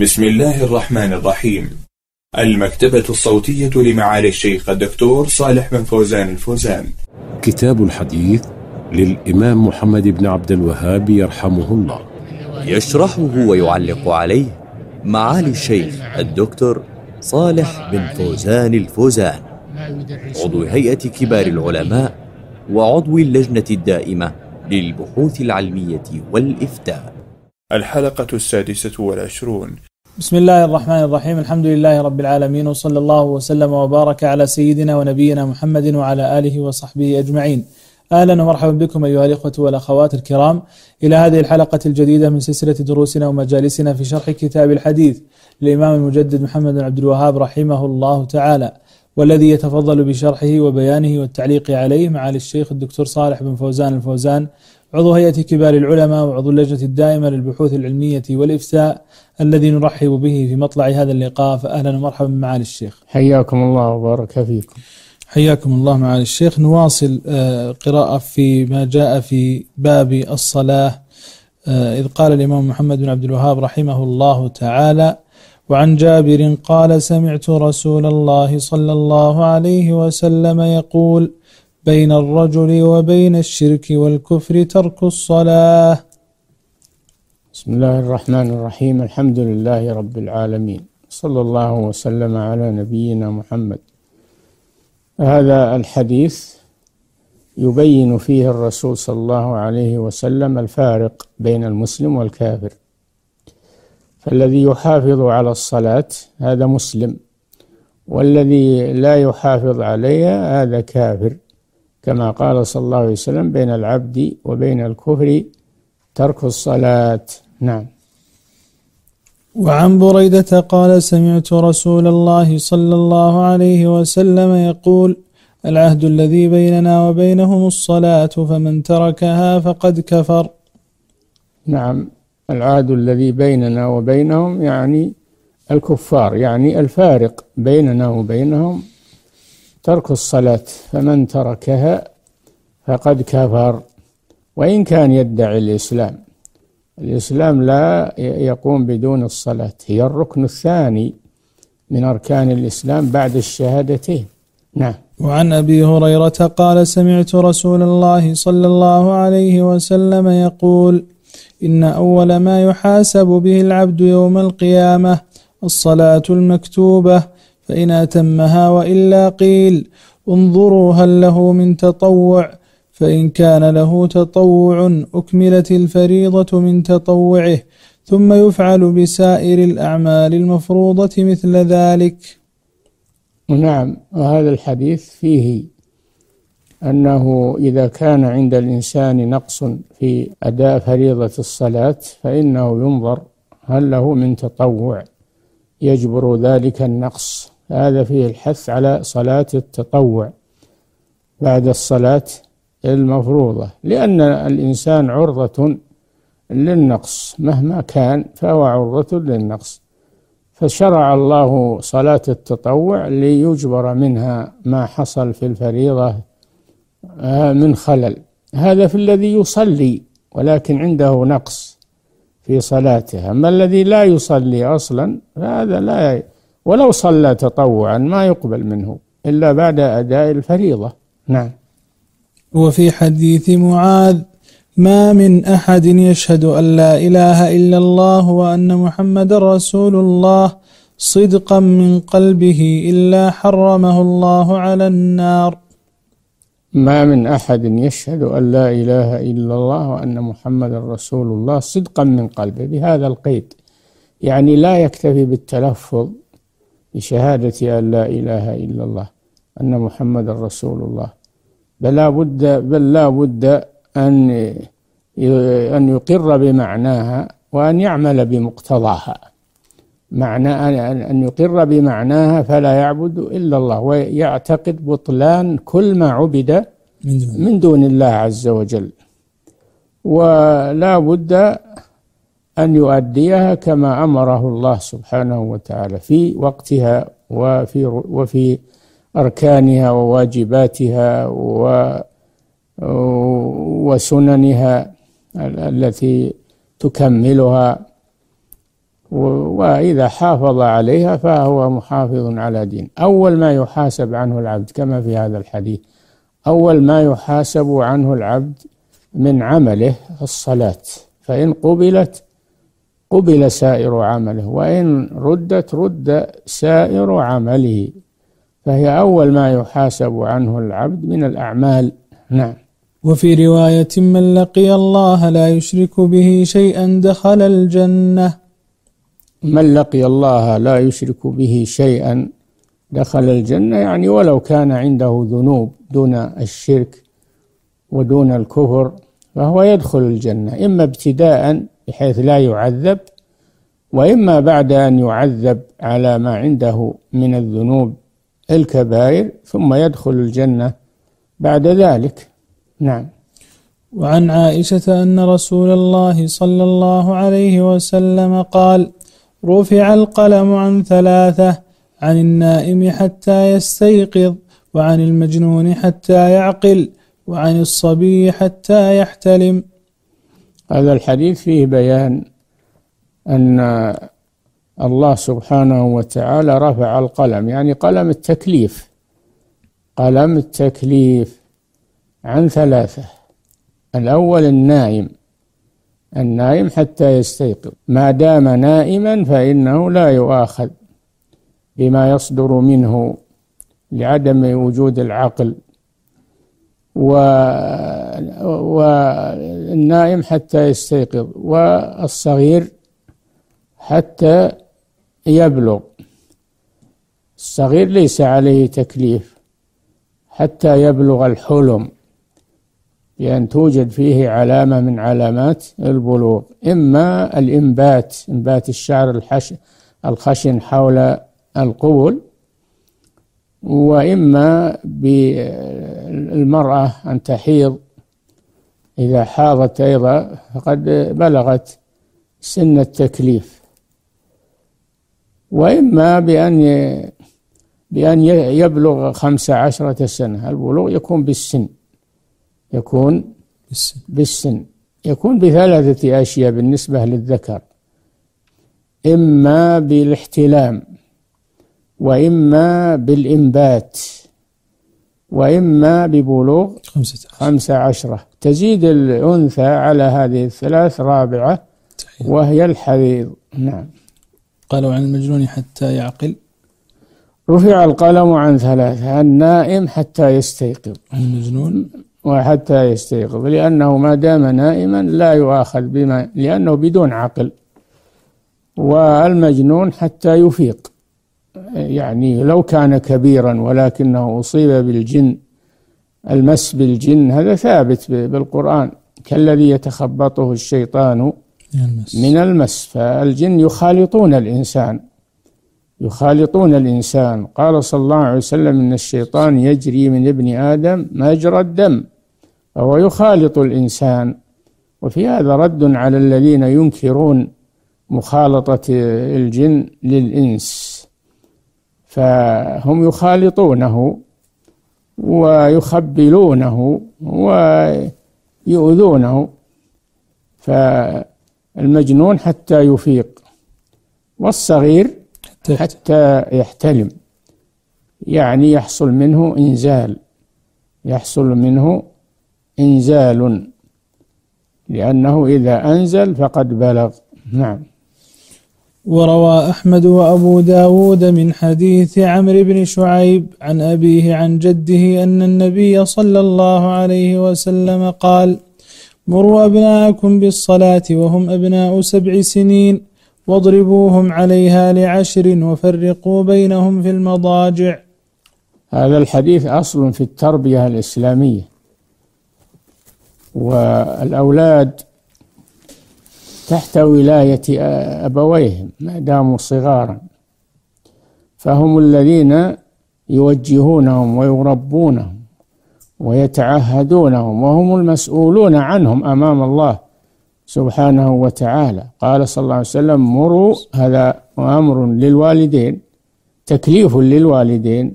بسم الله الرحمن الرحيم. المكتبة الصوتية لمعالي الشيخ الدكتور صالح بن فوزان الفوزان. كتاب الحديث للإمام محمد بن عبد الوهاب يرحمه الله. يشرحه ويعلق عليه معالي الشيخ الدكتور صالح بن فوزان الفوزان. عضو هيئة كبار العلماء وعضو اللجنة الدائمة للبحوث العلمية والإفتاء. الحلقة السادسة والعشرون. بسم الله الرحمن الرحيم. الحمد لله رب العالمين وصلى الله وسلم وبارك على سيدنا ونبينا محمد وعلى آله وصحبه أجمعين. أهلا ومرحبا بكم أيها الإخوة والأخوات الكرام إلى هذه الحلقة الجديدة من سلسلة دروسنا ومجالسنا في شرح كتاب الحديث للإمام المجدد محمد بن عبد الوهاب رحمه الله تعالى. والذي يتفضل بشرحه وبيانه والتعليق عليه معالي الشيخ الدكتور صالح بن فوزان الفوزان عضو هيئة كبار العلماء وعضو اللجنة الدائمة للبحوث العلمية والإفتاء الذي نرحب به في مطلع هذا اللقاء فأهلا ومرحبا معالي الشيخ. حياكم الله وبارك فيكم. حياكم الله معالي الشيخ. نواصل آه، قراءة في ما جاء في باب الصلاة آه، إذ قال الإمام محمد بن عبد الوهاب رحمه الله تعالى وعن جابر قال سمعت رسول الله صلى الله عليه وسلم يقول بين الرجل وبين الشرك والكفر ترك الصلاة. بسم الله الرحمن الرحيم. الحمد لله رب العالمين. صلى الله وسلم على نبينا محمد. هذا الحديث يبين فيه الرسول صلى الله عليه وسلم الفارق بين المسلم والكافر. فالذي يحافظ على الصلاة هذا مسلم. والذي لا يحافظ عليها هذا كافر. كما قال صلى الله عليه وسلم بين العبد وبين الكفر ترك الصلاة. نعم. وعن بريدة قال سمعت رسول الله صلى الله عليه وسلم يقول العهد الذي بيننا وبينهم الصلاة فمن تركها فقد كفر. نعم. العهد الذي بيننا وبينهم يعني الكفار يعني الفارق بيننا وبينهم ترك الصلاة فمن تركها فقد كفر وإن كان يدعي الإسلام الإسلام لا يقوم بدون الصلاة هي الركن الثاني من أركان الإسلام بعد الشهادتين. نعم. وعن أبي هريرة قال سمعت رسول الله صلى الله عليه وسلم يقول إن أول ما يحاسب به العبد يوم القيامة الصلاة المكتوبة فإن أتمها وإلا قيل انظروا هل له من تطوع فإن كان له تطوع أكملت الفريضة من تطوعه ثم يفعل بسائر الأعمال المفروضة مثل ذلك. نعم وهذا الحديث فيه أنه إذا كان عند الإنسان نقص في أداء فريضة الصلاة فإنه ينظر هل له من تطوع. يجبر ذلك النقص. هذا فيه الحث على صلاة التطوع بعد الصلاة المفروضة لأن الإنسان عرضة للنقص مهما كان فهو عرضة للنقص. فشرع الله صلاة التطوع ليجبر منها ما حصل في الفريضة من خلل. هذا في الذي يصلي ولكن عنده نقص في صلاته. أما الذي لا يصلي أصلا فهذا لا ولو صلى تطوعا ما يقبل منه إلا بعد أداء الفريضة. نعم. وفي حديث معاذ ما من أحد يشهد أن لا إله إلا الله وأن محمد رسول الله صدقا من قلبه إلا حرمه الله على النار. ما من أحد يشهد أن لا إله إلا الله وأن محمد رسول الله صدقا من قلبه بهذا القيد. يعني لا يكتفي بالتلفظ بشهادة أن لا إله إلا الله أن محمد رسول الله. بل لا بد بل لا بد أن أن يقر بمعناها وأن يعمل بمقتضاها. معنى أن يقر بمعناها فلا يعبد إلا الله ويعتقد بطلان كل ما عبد من دون الله عز وجل. ولا بد أن يؤديها كما أمره الله سبحانه وتعالى في وقتها وفي وفي أركانها وواجباتها و وسننها التي تكملها. وإذا حافظ عليها فهو محافظ على دين. أول ما يحاسب عنه العبد كما في هذا الحديث أول ما يحاسب عنه العبد من عمله الصلاة. فإن قبلت قبل سائر عمله وإن ردت رد سائر عمله. فهي أول ما يحاسب عنه العبد من الأعمال. نعم. وفي رواية من لقي الله لا يشرك به شيئا دخل الجنة. من لقي الله لا يشرك به شيئا دخل الجنة يعني ولو كان عنده ذنوب دون الشرك ودون الكفر فهو يدخل الجنة. إما ابتداء بحيث لا يعذب وإما بعد أن يعذب على ما عنده من الذنوب الكبائر ثم يدخل الجنة بعد ذلك. نعم. وعن عائشة أن رسول الله صلى الله عليه وسلم قال رفع القلم عن ثلاثة عن النائم حتى يستيقظ وعن المجنون حتى يعقل وعن الصبي حتى يحتلم. هذا الحديث فيه بيان أن الله سبحانه وتعالى رفع القلم يعني قلم التكليف قلم التكليف عن ثلاثة الأول النائم. النائم حتى يستيقظ. ما دام نائما فإنه لا يؤاخذ بما يصدر منه لعدم وجود العقل. و والنائم حتى يستيقظ. والصغير حتى يبلغ. الصغير ليس عليه تكليف. حتى يبلغ الحلم. بأن توجد فيه علامة من علامات البلوغ. إما الإنبات إنبات الشعر الحش الخشن حول القبل وإما بالمرأة أن تحيض. إذا حاضت أيضا فقد بلغت سن التكليف. وإما بأن بأن يبلغ خمس عشرة سنة. البلوغ يكون بالسن. يكون بالسن, بالسن. يكون بثلاثة أشياء بالنسبة للذكر. إما بالاحتلام وإما بالإنبات وإما ببلوغ خمسة, خمسة عشرة. تزيد الأنثى على هذه الثلاث رابعة وهي الحريض. نعم. قالوا عن المجنون حتى يعقل. رفع القلم عن ثلاثة النائم حتى يستيقظ. المجنون. وحتى يستيقظ لأنه ما دام نائما لا يؤاخذ بما لأنه بدون عقل. والمجنون حتى يفيق. يعني لو كان كبيرا ولكنه أصيب بالجن المس بالجن هذا ثابت بالقرآن. كالذي يتخبطه الشيطان من المس. فالجن يخالطون الإنسان. يخالطون الإنسان. قال صلى الله عليه وسلم إن الشيطان يجري من ابن آدم مجرى الدم. فهو يخالط الإنسان. وفي هذا رد على الذين ينكرون مخالطة الجن للإنس. فهم يخالطونه ويخبلونه ويؤذونه. فالمجنون حتى يفيق والصغير حتى يحتلم يعني يحصل منه إنزال يحصل منه إنزال. لأنه إذا أنزل فقد بلغ. نعم. وروى أحمد وأبو داود من حديث عمرو بن شعيب عن أبيه عن جده أن النبي صلى الله عليه وسلم قال مروا أبناءكم بالصلاة وهم أبناء سبع سنين واضربوهم عليها لعشر وفرقوا بينهم في المضاجع. هذا الحديث أصل في التربية الإسلامية. والأولاد تحت ولاية أبويهم ما داموا صغارا. فهم الذين يوجهونهم ويربونهم ويتعهدونهم وهم المسؤولون عنهم أمام الله سبحانه وتعالى. قال صلى الله عليه وسلم مروا. هذا أمر للوالدين تكليف للوالدين.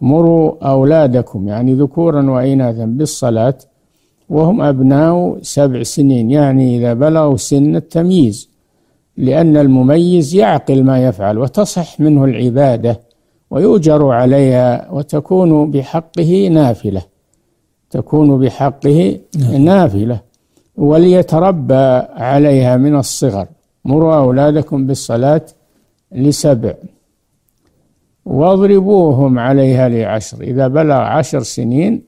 مروا أولادكم. يعني ذكورا وإناثا بالصلاة. وهم أبناء سبع سنين يعني إذا بلغوا سن التمييز لأن المميز يعقل ما يفعل وتصح منه العبادة ويؤجر عليها وتكون بحقه نافلة تكون بحقه نافلة. وليتربى عليها من الصغر مروا أولادكم بالصلاة لسبع. واضربوهم عليها لعشر إذا بلغ عشر سنين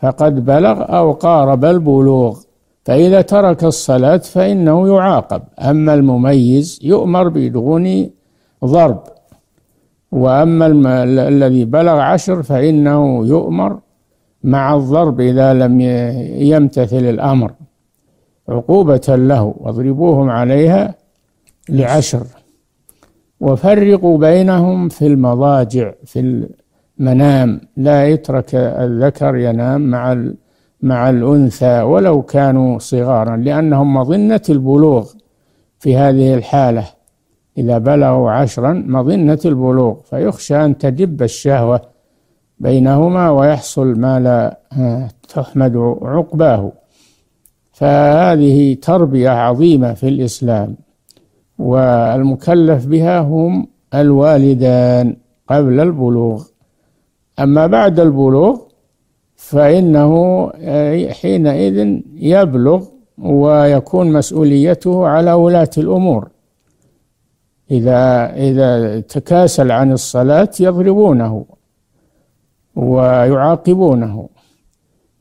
فقد بلغ أو قارب البلوغ. فإذا ترك الصلاة فإنه يعاقب. أما المميز يؤمر بدون ضرب. وأما الذي بلغ عشر فإنه يؤمر مع الضرب إذا لم يمتثل الأمر. عقوبة له واضربوهم عليها لعشر. وفرقوا بينهم في المضاجع في المنام لا يترك الذكر ينام مع مع الأنثى ولو كانوا صغارا لأنهم مظنة البلوغ في هذه الحالة. إذا بلغوا عشرا مظنة البلوغ فيخشى أن تدب الشهوة بينهما ويحصل ما لا تحمد عقباه. فهذه تربية عظيمة في الإسلام والمكلف بها هم الوالدان قبل البلوغ. أما بعد البلوغ فإنه حينئذ يبلغ ويكون مسؤوليته على ولاة الأمور. إذا إذا تكاسل عن الصلاة يضربونه ويعاقبونه.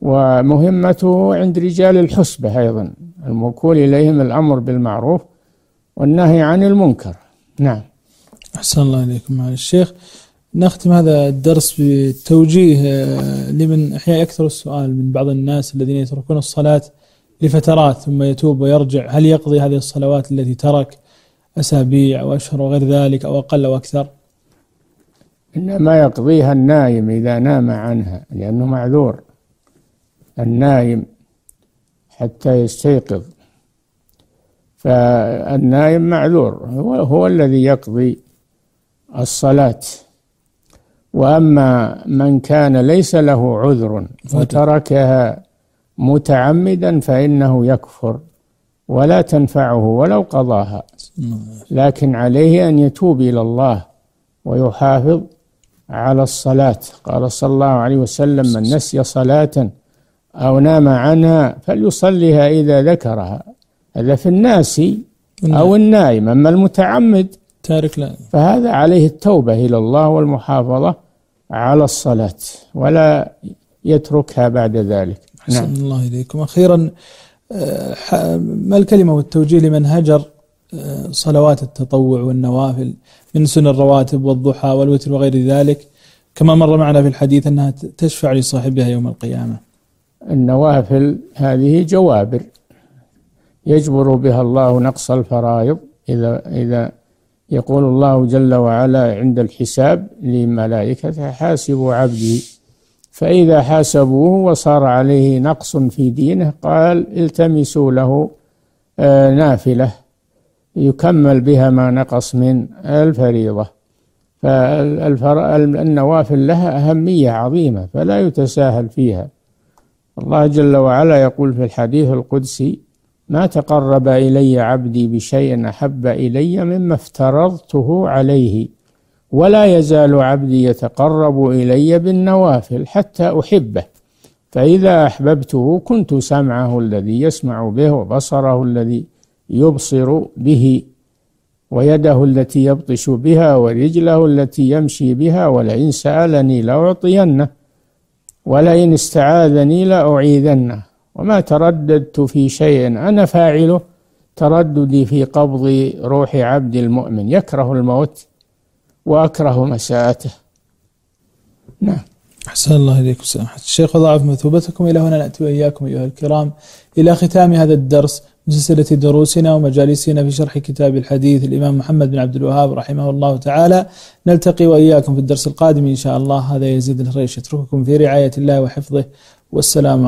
ومهمته عند رجال الحسبة أيضا الموكول إليهم الأمر بالمعروف والنهي عن المنكر. نعم. أحسن الله إليكم. الشيخ نختم هذا الدرس بتوجيه آه، لمن أحيانا يكثر السؤال من بعض الناس الذين يتركون الصلاة لفترات ثم يتوب ويرجع. هل يقضي هذه الصلوات التي ترك أسابيع أو أشهر وغير ذلك أو أقل أو أكثر؟ إنما يقضيها النايم إذا نام عنها لأنه معذور. النايم حتى يستيقظ. فالنايم معذور هو, هو الذي يقضي الصلاة. وأما من كان ليس له عذر وتركها متعمدا فإنه يكفر ولا تنفعه ولو قضاها. لكن عليه أن يتوب إلى الله ويحافظ على الصلاة. قال صلى الله عليه وسلم من نسي صلاة أو نام عنها فليصليها إذا ذكرها. هذا في الناس أو النائم. أما المتعمد تارك لا. فهذا عليه التوبة إلى الله والمحافظة على الصلاة ولا يتركها بعد ذلك. نعم. الله إليكم. أخيرا آه، ما الكلمة والتوجيه لمن هجر؟ آه، صلوات التطوع والنوافل من سنن الرواتب والضحى والوتر وغير ذلك. كما مر معنا في الحديث أنها تشفع لصاحبها يوم القيامة. النوافل هذه جوابر. يجبر بها الله نقص الفرائض إذا إذا يقول الله جل وعلا عند الحساب لملائكته حاسبوا عبدي. فإذا حاسبوه وصار عليه نقص في دينه قال التمسوا له آه، نافلة يكمل بها ما نقص من الفريضة. فالنوافل لها أهمية عظيمة فلا يتساهل فيها. الله جل وعلا يقول في الحديث القدسي ما تقرب إلي عبدي بشيء أحب إلي مما افترضته عليه ولا يزال عبدي يتقرب إلي بالنوافل حتى أحبه. فإذا أحببته كنت سمعه الذي يسمع به وبصره الذي يبصر به ويده التي يبطش بها ورجله التي يمشي بها ولئن سألني لأعطينه ولئن استعاذني لأعيذنه. وما ترددت في شيء. أنا فاعله ترددي في قبض روح عبد المؤمن. يكره الموت وأكره مساءته نعم. أحسن الله إليكم سماحة الشيخ وضعف مثوبتكم إلى هنا نأتي وإياكم أيها الكرام. إلى ختام هذا الدرس من سلسلة دروسنا ومجالسنا في شرح كتاب الحديث الإمام محمد بن عبد الوهاب رحمه الله تعالى. نلتقي وإياكم في الدرس القادم إن شاء الله. هذا يزيد الريش يترككم في رعاية الله وحفظه. والسلام